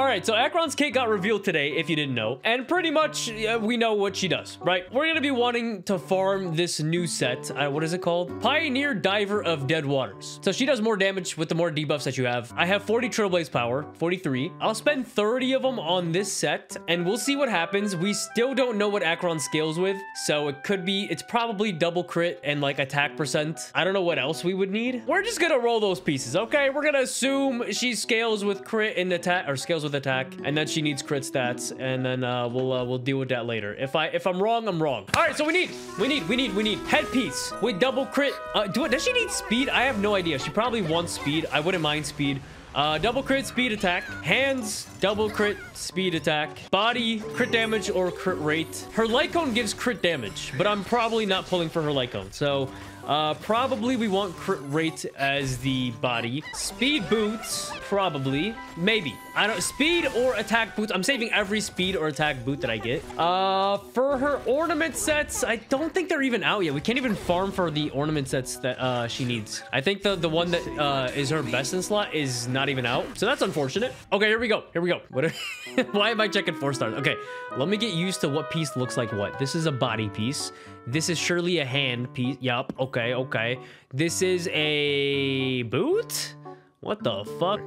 All right, so Acheron's kit got revealed today, if you didn't know. And pretty much, we know what she does, right? We're gonna be wanting to farm this new set. Uh, what is it called? Pioneer Diver of Dead Waters. So she does more damage with the more debuffs that you have. I have 40 Trailblaze power, 43. I'll spend 30 of them on this set, and we'll see what happens. We still don't know what Akron scales with, so it could be, it's probably double crit and like attack percent. I don't know what else we would need. We're just gonna roll those pieces, okay? We're gonna assume she scales with crit and attack, or scales with attack, and then she needs crit stats, and then uh, we'll uh, we'll deal with that later. If I if I'm wrong, I'm wrong. All right, so we need we need we need we need headpiece with double crit. Uh, do it? Does she need speed? I have no idea. She probably wants speed. I wouldn't mind speed. Uh, double crit speed attack. Hands, double crit speed attack. Body, crit damage or crit rate. Her light cone gives crit damage, but I'm probably not pulling for her light cone. So uh, probably we want crit rate as the body. Speed boots, probably. Maybe. I don't... Speed or attack boots. I'm saving every speed or attack boot that I get. Uh, for her ornament sets, I don't think they're even out yet. We can't even farm for the ornament sets that uh, she needs. I think the, the one that uh, is her best in slot is not even out. So that's unfortunate. Okay, here we go. Here we go. What? Are, why am I checking four stars? Okay, let me get used to what piece looks like what. This is a body piece. This is surely a hand piece. Yup. Okay, okay. This is a boot? What the fuck?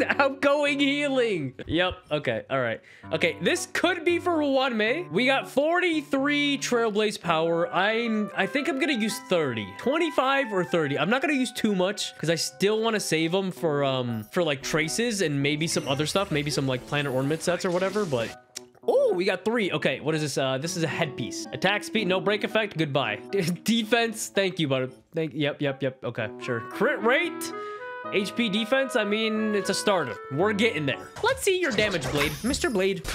Outgoing healing. Yep. Okay. All right. Okay. This could be for Ruan Mei. We got 43 Trailblaze power. I'm, I think I'm going to use 30. 25 or 30. I'm not going to use too much because I still want to save them for, um, for like traces and maybe some other stuff. Maybe some like planet ornament sets or whatever, but We got three. Okay, what is this? Uh, this is a headpiece. Attack speed, no break effect. Goodbye. Defense. Thank you, but thank. Yep, yep, yep. Okay, sure. Crit rate. HP defense, I mean, it's a starter. We're getting there. Let's see your damage, Blade. Mr. Blade.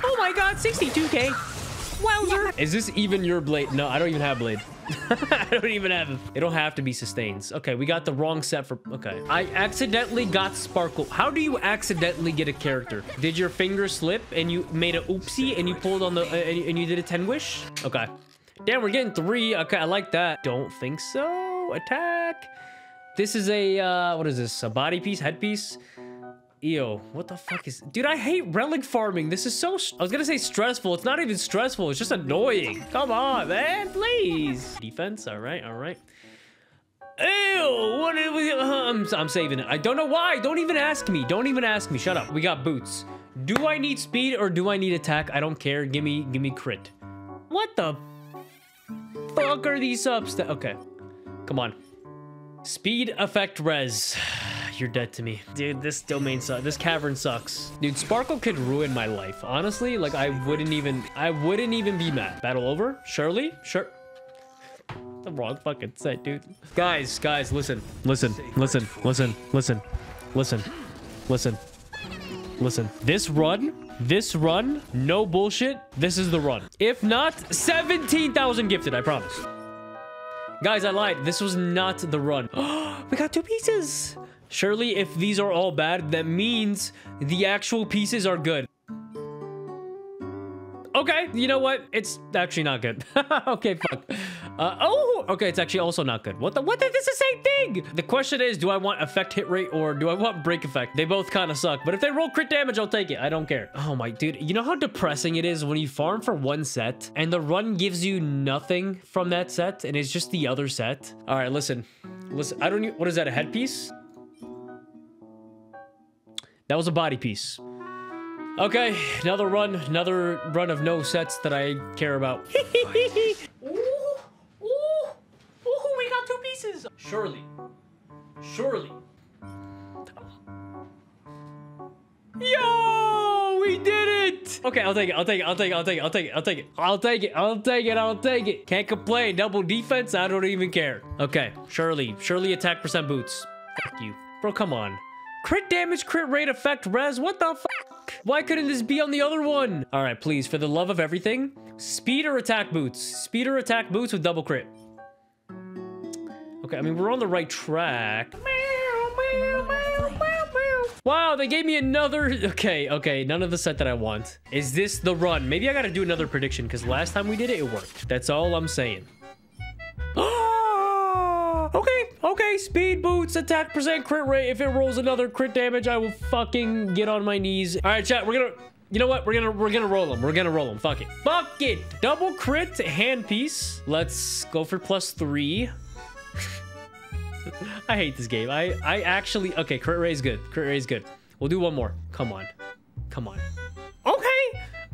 Oh my god, 62k. Wowzer. Is this even your Blade? No, I don't even have Blade. I don't even have it. They don't have to be sustains. Okay, we got the wrong set for... Okay. I accidentally got Sparkle. How do you accidentally get a character? Did your finger slip and you made a oopsie and you pulled on the... Uh, and you did a 10 wish? Okay. Damn, we're getting three. Okay, I like that. Don't think so. Attack. This is a, uh, what is this? A body piece? Headpiece? Ew, what the fuck is... Dude, I hate relic farming. This is so... I was gonna say stressful. It's not even stressful. It's just annoying. Come on, man. Please. Defense. All right, all right. Ew, what are we... Uh, I'm, I'm saving it. I don't know why. Don't even ask me. Don't even ask me. Shut up. We got boots. Do I need speed or do I need attack? I don't care. Give me, give me crit. What the fuck are these subs? Okay. Come on. Speed effect res. You're dead to me. Dude, this domain sucks. This cavern sucks. Dude, Sparkle could ruin my life. Honestly, like I wouldn't even, I wouldn't even be mad. Battle over? Surely? Sure. The wrong fucking set, dude. Guys, guys, listen, listen, listen, listen, listen, listen, listen, listen. This run, this run, no bullshit. This is the run. If not, 17,000 gifted, I promise. Guys, I lied. This was not the run. we got two pieces. Surely, if these are all bad, that means the actual pieces are good. Okay, you know what? It's actually not good. okay, fuck. Uh, oh, okay, it's actually also not good. What the? What? The, this is the same thing. The question is, do I want effect hit rate or do I want break effect? They both kind of suck, but if they roll crit damage, I'll take it. I don't care. Oh my, dude. You know how depressing it is when you farm for one set and the run gives you nothing from that set and it's just the other set? All right, listen. Listen, I don't what is that, a headpiece? That was a body piece. Okay, another run, another run of no sets that I care about. ooh, ooh, ooh, we got two pieces. Surely, surely. Yo, we did it. Okay, I'll take it. I'll take it. I'll take it. I'll take it. I'll take it. I'll take it. I'll take it. I'll take it. I'll take it. Can't complain. Double defense. I don't even care. Okay, surely, surely attack percent boots. Fuck you, bro. Come on. Crit damage, crit rate, effect, res. What the fuck? Why couldn't this be on the other one? All right, please, for the love of everything, speed or attack boots. Speed or attack boots with double crit. Okay, I mean, we're on the right track. Wow, they gave me another... Okay, okay, none of the set that I want. Is this the run? Maybe I gotta do another prediction, because last time we did it, it worked. That's all I'm saying. Speed boots, attack percent, crit rate. If it rolls another crit damage, I will fucking get on my knees. All right, chat, we're gonna... You know what? We're gonna we're gonna roll them. We're gonna roll them. Fuck it. Fuck it. Double crit hand piece. Let's go for plus three. I hate this game. I I actually okay. Crit rate is good. Crit rate is good. We'll do one more. Come on. Come on.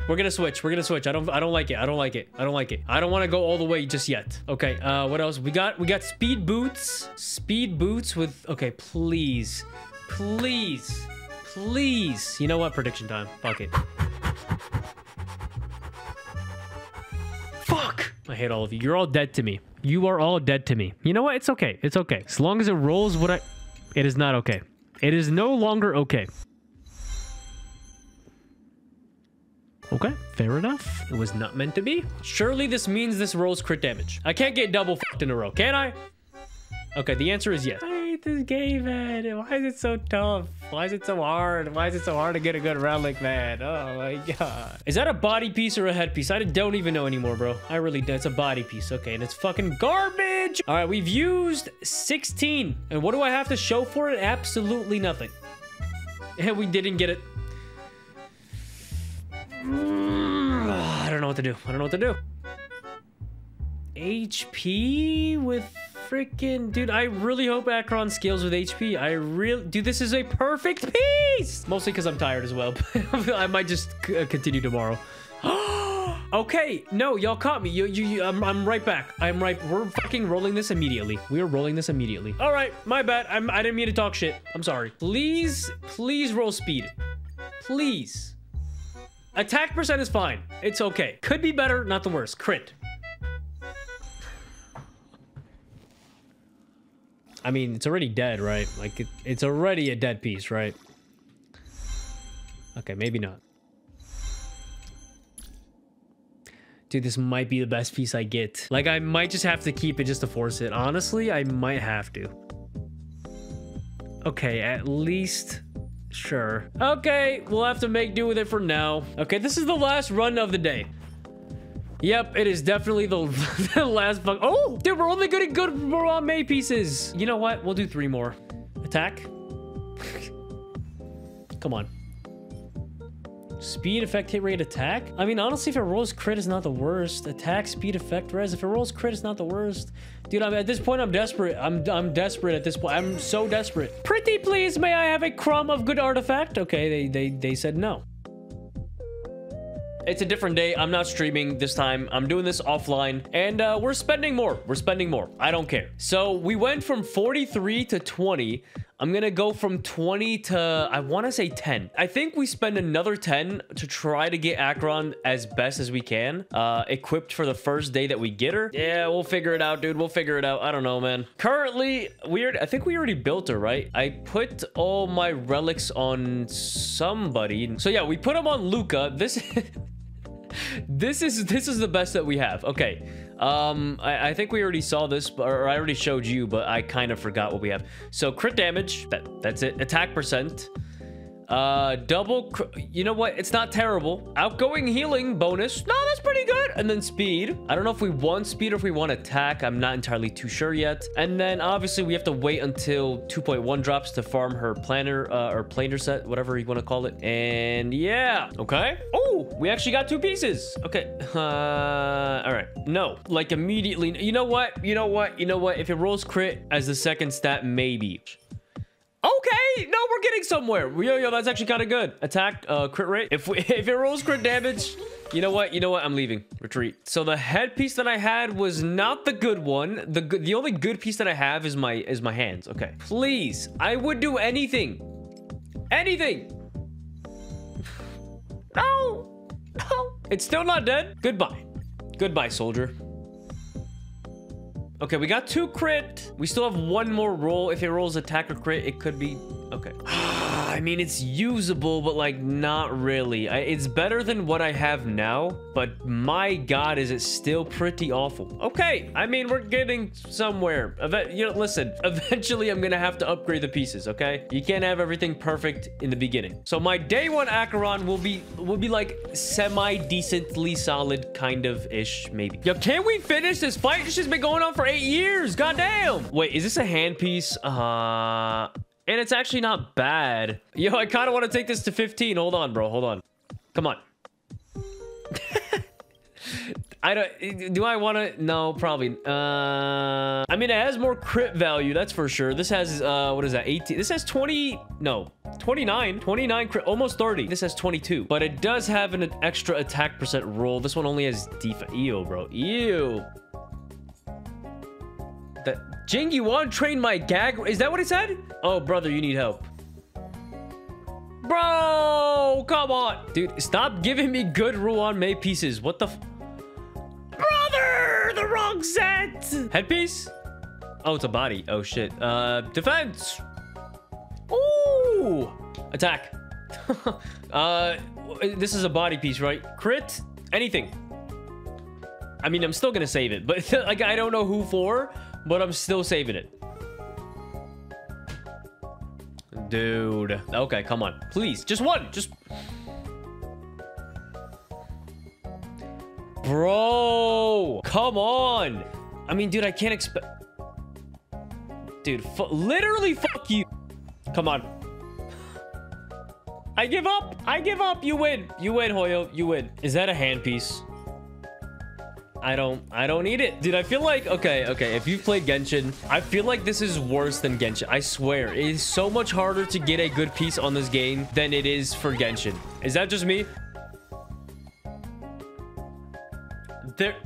We're gonna switch. We're gonna switch. I don't I don't like it. I don't like it. I don't like it. I don't want to go all the way just yet. Okay. Uh what else? We got we got speed boots. Speed boots with okay, please. Please. Please. You know what? Prediction time. Fuck it. Fuck. I hate all of you. You're all dead to me. You are all dead to me. You know what? It's okay. It's okay. As long as it rolls what I... It is not okay. It is no longer okay. Okay, fair enough. It was not meant to be. Surely this means this rolls crit damage. I can't get double fucked in a row, can I? Okay, the answer is yes. I hate this game, man. Why is it so tough? Why is it so hard? Why is it so hard to get a good relic, man? Oh my god. Is that a body piece or a head piece? I don't even know anymore, bro. I really don't. It's a body piece. Okay, and it's fucking garbage. All right, we've used 16. And what do I have to show for it? Absolutely nothing. And we didn't get it. I don't know what to do. I don't know what to do. HP with freaking dude i really hope acheron scales with hp i really dude this is a perfect piece! Mostly because i'm tired as well i might just uh, continue tomorrow. Okay no y'all caught me. You, you, you I'm, I'm right back. I'm right we're fucking rolling this immediately. We are rolling this immediately. All right my bad. I'm, i didn't mean to talk shit. I'm sorry. Please please roll speed. Please attack percent is fine it's okay could be better not the worst crit I mean, it's already dead, right? Like, it, it's already a dead piece, right? Okay, maybe not. Dude, this might be the best piece I get. Like, I might just have to keep it just to force it. Honestly, I might have to. Okay, at least... Sure. Okay, we'll have to make do with it for now. Okay, this is the last run of the day. Yep, it is definitely the, the last bug. Oh, dude, we're only getting good Ruan Mei pieces. You know what? We'll do three more. Attack. Come on. Speed, effect, hit rate, attack? I mean, honestly, if it rolls crit, is not the worst. Attack, speed, effect, res. If it rolls crit, it's not the worst. Dude, I'm, at this point, I'm desperate. I'm, I'm desperate at this point. I'm so desperate. Pretty please, may I have a crumb of good artifact? Okay, they, they, they said no. It's a different day. I'm not streaming this time. I'm doing this offline and uh, we're spending more. We're spending more. I don't care. So we went from 43 to 20. I'm gonna go from 20 to, I wanna say 10. I think we spend another 10 to try to get Acheron as best as we can, uh, equipped for the first day that we get her. Yeah, we'll figure it out, dude. We'll figure it out. I don't know, man. Currently, weird. I think we already built her, right? I put all my relics on somebody. So yeah, we put them on Luka. This... this is this is the best that we have. Okay. Um, I, I, think we already saw this, or I already showed you, but I kind of forgot what we have. So crit damage, that, that's it. Attack percent. Uh, double, you know what? It's not terrible. Outgoing healing bonus. No, that's pretty good. And then speed. I don't know if we want speed or if we want attack. I'm not entirely too sure yet. And then obviously we have to wait until 2.1 drops to farm her planner uh, or planar set, whatever you want to call it. And yeah. Okay. Oh, we actually got two pieces. Okay. Uh, all right. No, like immediately. You know what? You know what? You know what? If it rolls crit as the second stat, maybe. Okay, no, we're getting somewhere. Yo, yo, that's actually kind of good. Attack, uh, crit rate. If we, if it rolls crit damage, you know what? You know what? I'm leaving. Retreat. So the headpiece that I had was not the good one. The the only good piece that I have is my is my hands. Okay, please. I would do anything, anything. No, no. It's still not dead. Goodbye. Goodbye, soldier. Okay, we got two crit. We still have one more roll. If it rolls attack or crit, it could be Okay. I mean, it's usable, but like not really. I, it's better than what I have now, but my God, is it still pretty awful. Okay. I mean, we're getting somewhere. You know, listen, eventually I'm to have to upgrade the pieces. Okay. You can't have everything perfect in the beginning. So my day one Acheron will be, will be like semi decently solid kind of ish, maybe. Yo, can we finish this fight? This has been going on for eight years. Goddamn. Wait, is this a handpiece? Uh, and it's actually not bad. Yo, I kind of want to take this to 15. Hold on, bro. Hold on. Come on. I don't... Do I want to... No, probably. Uh, I mean, it has more crit value. That's for sure. This has... Uh, what is that? 18. This has 20... No. 29. 29 crit. Almost 30. This has 22. But it does have an extra attack percent roll. This one only has defense. Ew, bro. Ew. That... Jing, you want to train my gag? Is that what he said? Oh, brother, you need help. Bro, come on. Dude, stop giving me good Ruan Mei pieces. What the... Brother, the wrong set. Headpiece? Oh, it's a body. Oh, shit. Uh, defense. Ooh. Attack. uh, this is a body piece, right? Crit? Anything. I mean, I'm still gonna save it, but like, I don't know who for, but I'm still saving it. Dude. Okay, come on. Please. Just one. Just... Bro. Come on. I mean, dude, I can't expect... Dude, literally fuck you. Come on. I give up. I give up. You win. You win, Hoyo. You win. Is that a handpiece? I don't, I don't need it. Dude, I feel like, okay, okay, if you've played Genshin, I feel like this is worse than Genshin. I swear, it is so much harder to get a good piece on this game than it is for Genshin. Is that just me? There,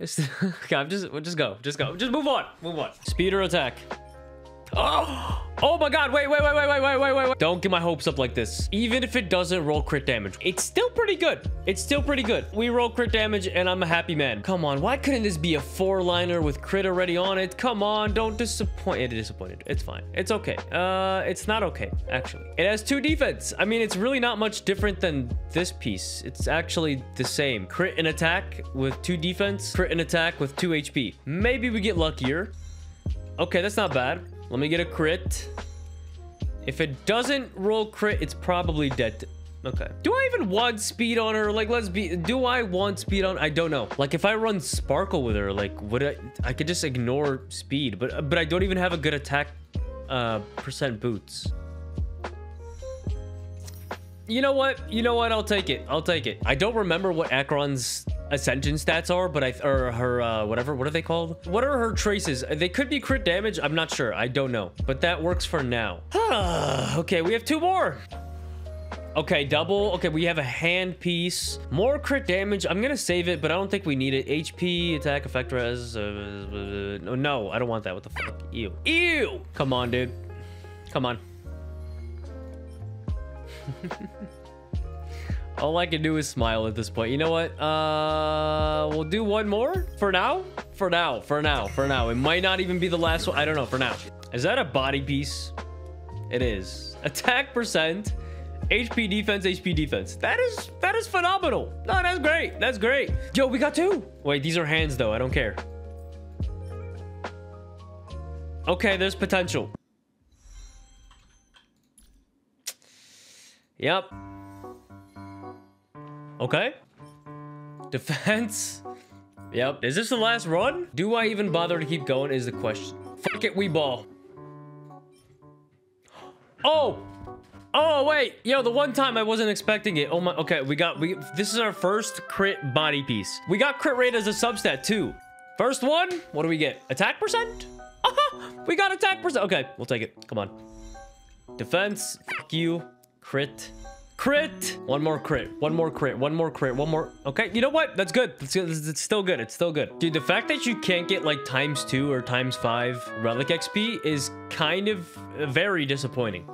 okay, I'm just, just go, just go, just move on, move on. Speeder attack. Oh! Oh my god, wait, wait, wait, wait, wait, wait, wait, wait. Don't get my hopes up like this. Even if it doesn't roll crit damage, it's still pretty good. It's still pretty good. We roll crit damage and I'm a happy man. Come on, why couldn't this be a four-liner with crit already on it? Come on, don't disappoint. It disappointed. It's fine. It's okay. Uh, it's not okay, actually. It has two defense. I mean, it's really not much different than this piece. It's actually the same. Crit and attack with two defense, crit and attack with two HP. Maybe we get luckier. Okay, that's not bad. Let me get a crit. If it doesn't roll crit, it's probably dead. Okay. Do I even want speed on her? Like, let's be... Do I want speed on... I don't know. Like, if I run Sparkle with her, like, would I... I could just ignore speed, but but I don't even have a good attack uh, percent boots. You know what? You know what? I'll take it. I'll take it. I don't remember what Acheron's ascension stats are, but I or her uh, whatever. What are they called? What are her traces? They could be crit damage. I'm not sure. I don't know, but that works for now. okay, we have two more. Okay, double. Okay, we have a hand piece. More crit damage. I'm gonna save it, but I don't think we need it. HP, attack, effect res. Uh, uh, no, I don't want that. What the fuck? Ew. Ew! Come on, dude. Come on. All I can do is smile at this point. You know what? Uh, we'll do one more for now. For now. For now. For now. It might not even be the last one. I don't know. For now. Is that a body piece? It is. Attack percent. HP defense, HP defense. That is that is phenomenal. No, that's great. That's great. Yo, we got two. Wait, these are hands though. I don't care. Okay, there's potential. Yep. Okay. Defense. Yep. Is this the last run? Do I even bother to keep going is the question. Fuck it, we ball. Oh! Oh, wait. Yo, the one time I wasn't expecting it. Oh my, okay, we got, we. this is our first crit body piece. We got crit rate as a substat too. First one, what do we get? Attack percent? we got attack percent. Okay, we'll take it. Come on. Defense, fuck you. Crit. Crit. One more crit. One more crit. One more crit. One more. Okay, you know what? That's good. It's, it's still good. It's still good. Dude, the fact that you can't get like times two or times five relic XP is kind of very disappointing.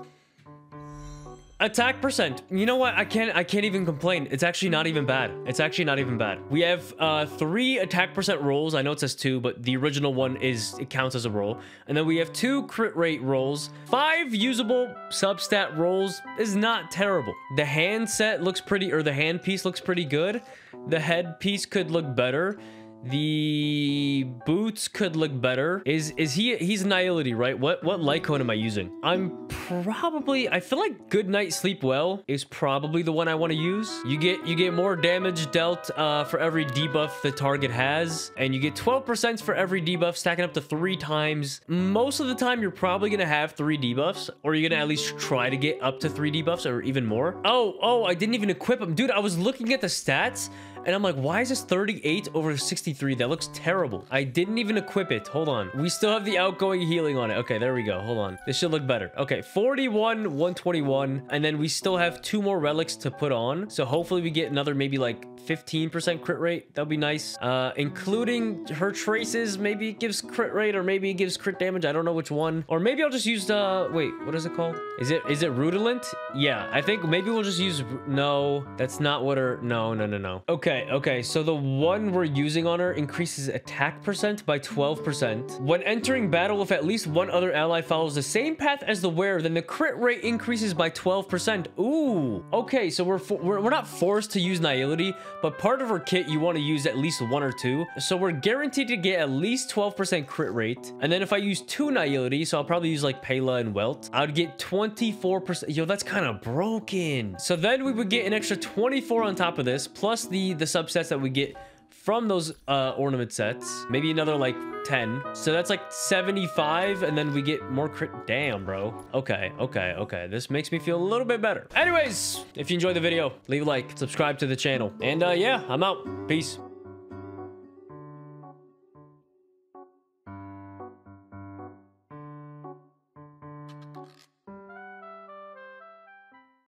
Attack percent. You know what? I can't I can't even complain. It's actually not even bad. It's actually not even bad. We have uh three attack percent rolls. I know it says two, but the original one is it counts as a roll. And then we have two crit rate rolls. Five usable substat rolls is not terrible. The hand set looks pretty or the hand piece looks pretty good. The head piece could look better. The boots could look better. Is is he he's Nihility, right? What what light cone am I using? I'm probably I feel like Good Night Sleep Well is probably the one I want to use. You get you get more damage dealt uh, for every debuff the target has, and you get 12% for every debuff, stacking up to three times. Most of the time, you're probably gonna have three debuffs, or you're gonna at least try to get up to three debuffs or even more. Oh, oh, I didn't even equip him. Dude, I was looking at the stats and I'm like, why is this 38 over 63? That looks terrible. I didn't even equip it. Hold on. We still have the outgoing healing on it. Okay, there we go. Hold on. This should look better. Okay, 41, 121. And then we still have two more relics to put on. So hopefully we get another maybe like 15% crit rate. That'd be nice. Uh, including her traces, maybe it gives crit rate or maybe it gives crit damage. I don't know which one. Or maybe I'll just use the... Wait, what is it called? Is it is it Rudolent? Yeah, I think maybe we'll just use... No, that's not what her... No, no, no, no. Okay, okay. So the one we're using on her increases attack percent by 12%. When entering battle, if at least one other ally follows the same path as the wearer, then the crit rate increases by 12%. Ooh. Okay, so we're, we're, we're not forced to use Nihility, but part of her kit, you want to use at least one or two. So we're guaranteed to get at least 12% crit rate. And then if I use two Nihility, so I'll probably use like Pela and Welt, I would get 24%. Yo, that's kind of broken. So then we would get an extra 24 on top of this, plus the, the, the subsets that we get from those uh, ornament sets. Maybe another like 10. So that's like 75 and then we get more crit. Damn, bro. Okay, okay, okay. This makes me feel a little bit better. Anyways, if you enjoyed the video, leave a like, subscribe to the channel. And uh, yeah, I'm out. Peace.